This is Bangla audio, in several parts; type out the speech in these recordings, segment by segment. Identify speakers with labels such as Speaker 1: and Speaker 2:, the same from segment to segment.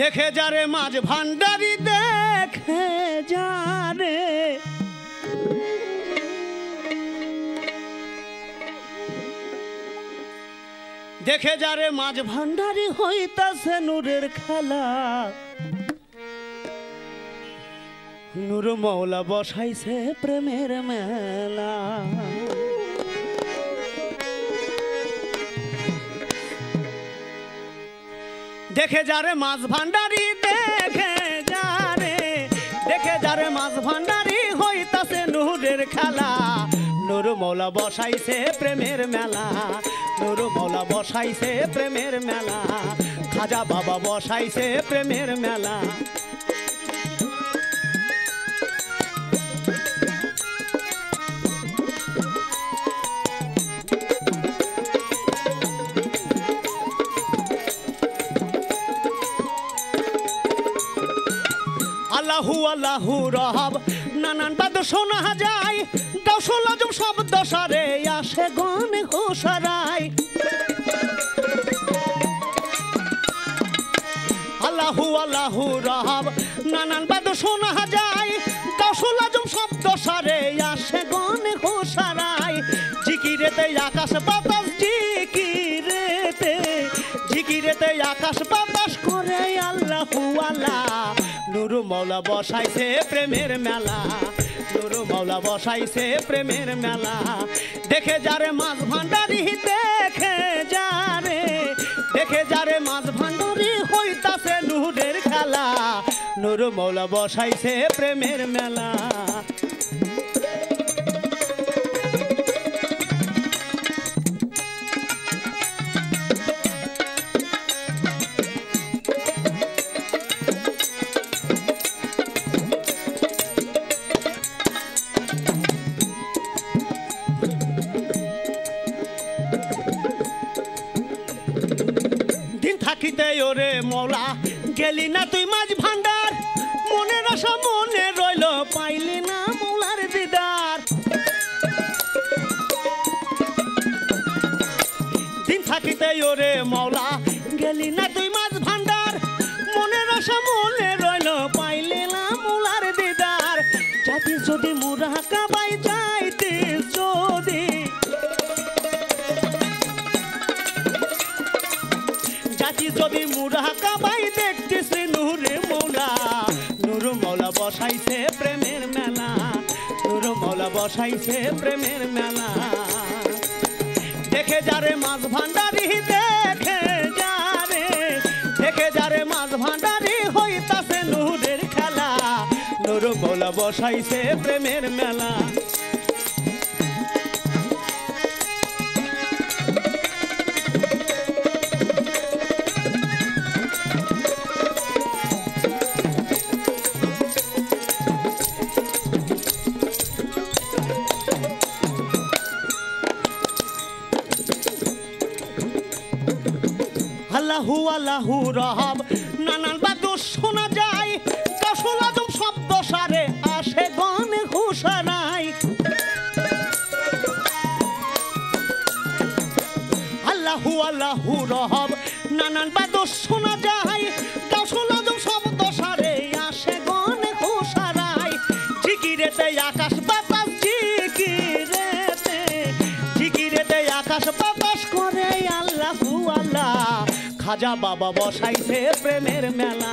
Speaker 1: দেখে যারে মাঝ ভান্ডারি দেখে যারে দেখে যারে মাঝ ভান্ডারি হইতাছে নূরের খেলা। নূর মৌলা বসাইছে প্রেমের মেলা। দেখে যারে মাছ ভান্ডারি, দেখে যারে। দেখে যারে মাছ ভান্ডারি হইতাছে নুরের খেলা। নুর মৌলা বসাইছে প্রেমের মেলা। নুর মৌলা বসাইছে প্রেমের মেলা। খাজা বাবা বসাইছে প্রেমের মেলা। আল্লাহু রহব, নানান বাদ শোনা যায়। দশল আজম শব্দ সারে আসে গন হুসারাই আল্লাহু আল্লাহু রহব, নানান বাদ শোনা যায়। দশল আজম শব্দ সারে আসে গন হুসারাই জিকিরেতে আকাশ বাতাস, জিকিরেতে জিকিরেতে আকাশ বাতাস করে আল্লাহু আল্লাহ নুরু মৌলা বসাইছে প্রেমের মেলা। নুরু মৌলা বসাইছে প্রেমের মেলা। দেখে যারে মাছ ভান্ডারি দেখে যারে। দেখে যারে মাছ ভান্ডারি হইতাছে নুরের খেলা। নুরু মৌলা বসাইছে প্রেমের মেলা। থাকিতে ওরে মৌলা গেলি না তুই মাঝ ভান্ডার মনের আশা মনে রইল, পাইলি না মৌলার দিদার। দিন থাকিতে ওরে মৌলা গেলি না তুই মাঝ ভান্ডার মনের আশা মনে জাতি যদি মুরা কাবাই দেখতেছে নূরে মৌলা নূর মৌলা বসাইছে প্রেমের মেলা। নূর মৌলা বসাইছে প্রেমের মেলা। দেখে যারে মাছ ভান্ডারি, দেখে যারে। দেখে যারে মাছ ভান্ডারি, হইতাছে নূরের খেলা। নূর মৌলা বসাইছে প্রেমের মেলা। আল্লাহু আল্লাহু রহব নানান বাদ্য শোনা যায়, কসল আজম শব্দ সারে, আসে গন হুসারাই আল্লাহু আল্লাহু রহব নানান বাদ্য শোনা যায়, কসল আজম শব্দ সারে, আসে গন হুসারাই জিকিরেতে আকাশ খাজা বাবা বসাইছে প্রেমের মেলা,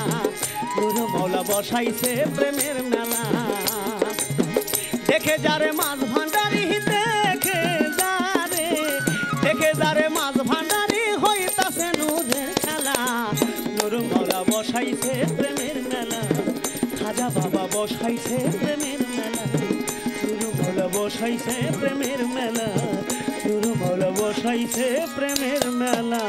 Speaker 1: গুরু মৌলা বসাইছে প্রেমের মেলা। দেখে যারে মাছ ভান্ডারি, দেখে যারে দেখে যারে মাছ ভান্ডারি হইতাছে নুরের খেলা। নুর মৌলা বসাইছে প্রেমের মেলা, খাজা বাবা বসাইছে প্রেমের মেলা। নুর মৌলা বসাইছে প্রেমের মেলা নুর মৌলা বসাইছে প্রেমের মেলা।